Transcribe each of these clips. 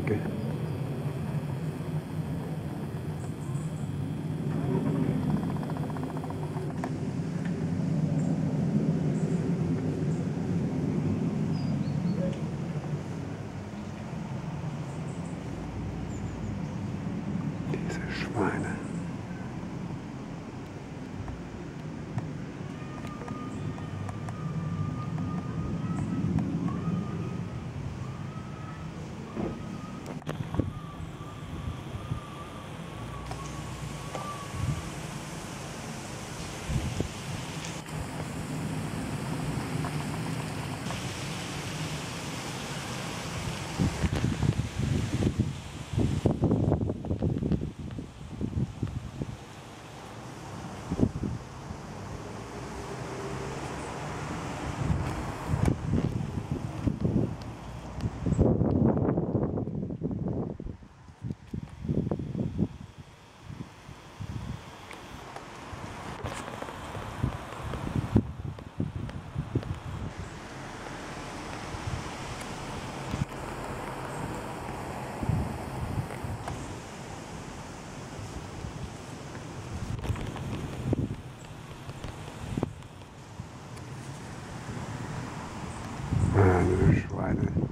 Ecke. Diese Schweine. Friday.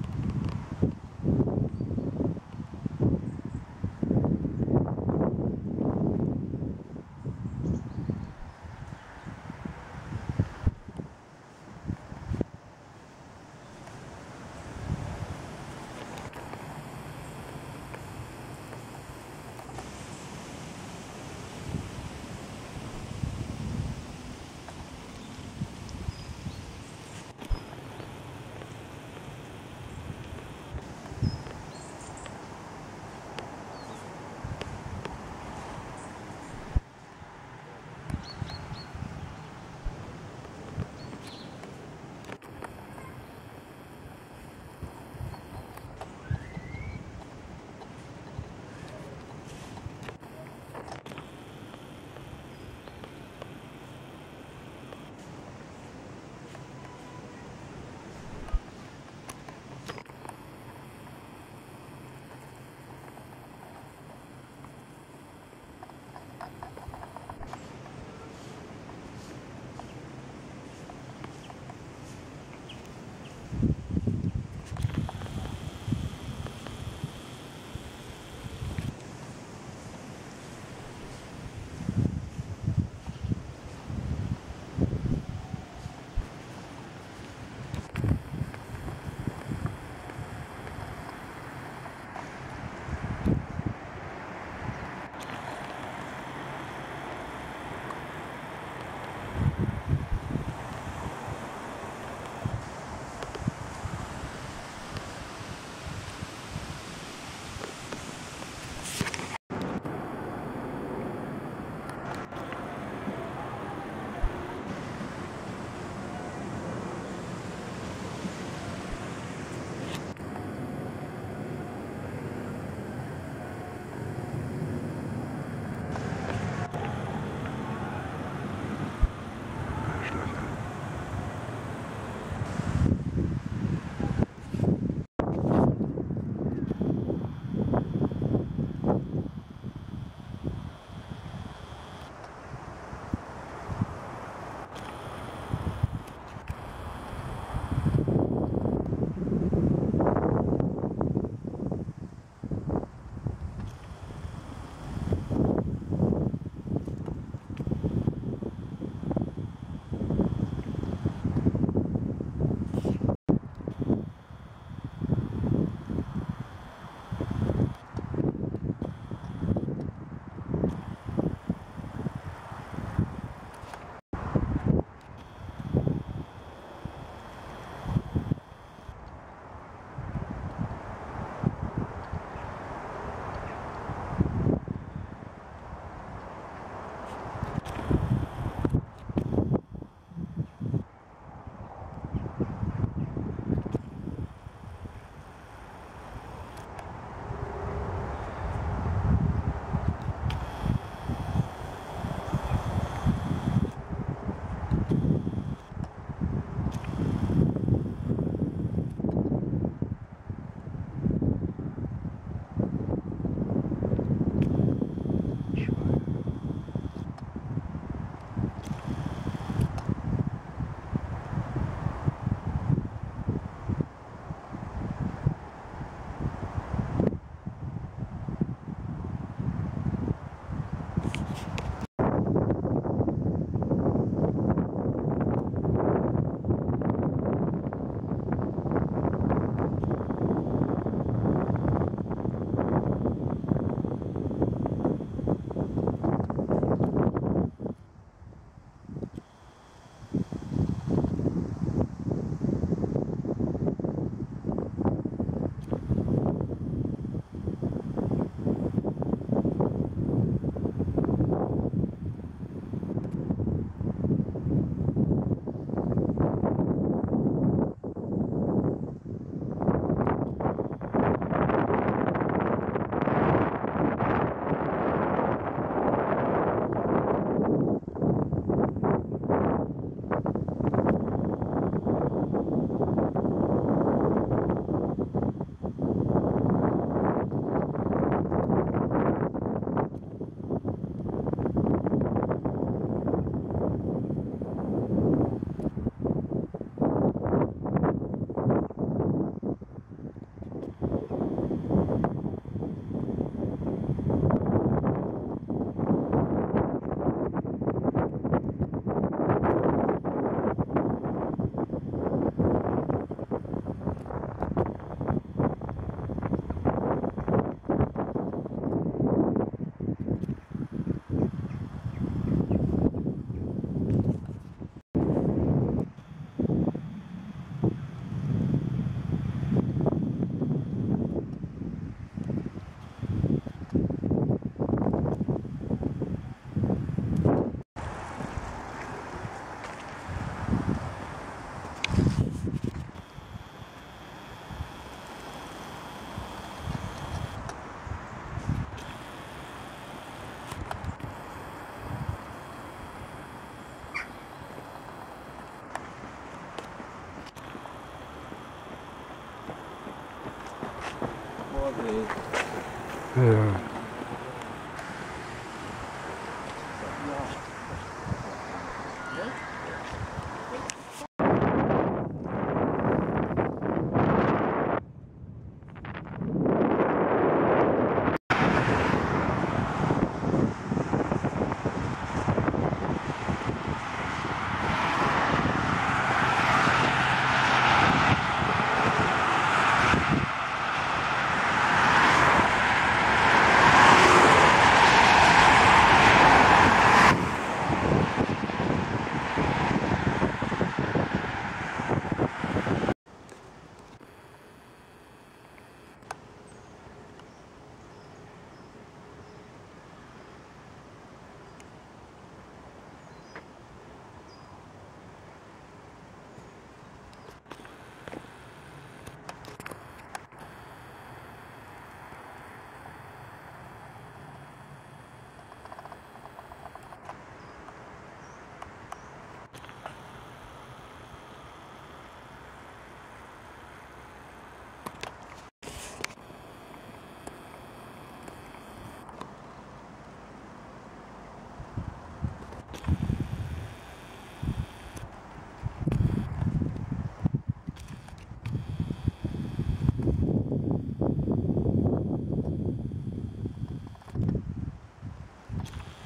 嗯。